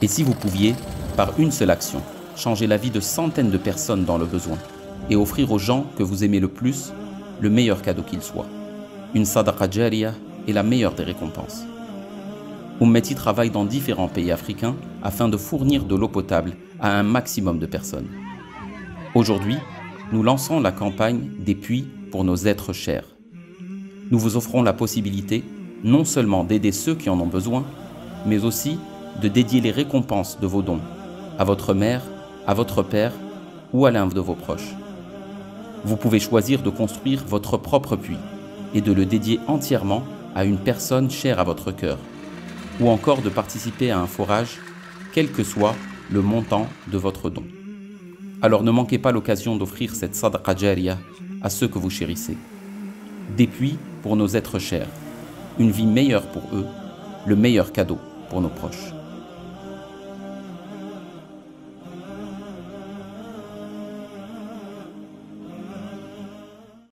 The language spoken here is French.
Et si vous pouviez, par une seule action, changer la vie de centaines de personnes dans le besoin et offrir aux gens que vous aimez le plus le meilleur cadeau qu'il soit. Une sadaqa jariyah est la meilleure des récompenses. Ummeti travaille dans différents pays africains afin de fournir de l'eau potable à un maximum de personnes. Aujourd'hui, nous lançons la campagne des puits pour nos êtres chers. Nous vous offrons la possibilité non seulement d'aider ceux qui en ont besoin, mais aussi de dédier les récompenses de vos dons à votre mère, à votre père ou à l'un de vos proches. Vous pouvez choisir de construire votre propre puits et de le dédier entièrement à une personne chère à votre cœur, ou encore de participer à un forage, quel que soit le montant de votre don. Alors ne manquez pas l'occasion d'offrir cette sadaqa jariyah à ceux que vous chérissez. Des puits pour nos êtres chers, une vie meilleure pour eux, le meilleur cadeau pour nos proches.